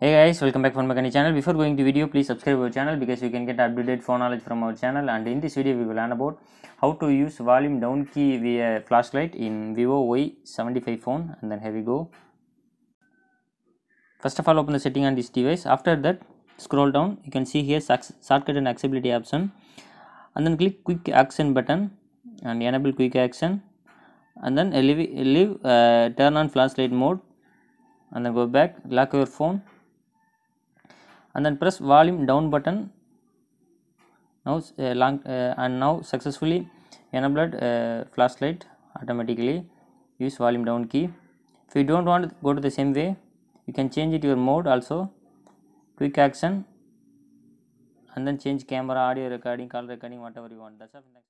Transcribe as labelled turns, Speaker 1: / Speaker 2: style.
Speaker 1: Hey guys, welcome back Phone Mechanic channel. Before going to video, please subscribe our channel because you can get updated phone knowledge from our channel. And in this video, we will learn about how to use volume down key via flashlight in Vivo Y75 phone. And then here we go. First of all, open the setting on this device. After that, scroll down. You can see here shortcut and accessibility option. And then click quick action button and enable quick action. And then leave, leave uh, turn on flashlight mode. And then go back, lock your phone and then press volume down button. Now uh, long uh, and now successfully enabled uh, flashlight automatically. Use volume down key. If you don't want to go to the same way you can change it your mode also. Quick action. And then change camera audio recording call recording whatever you want. That's all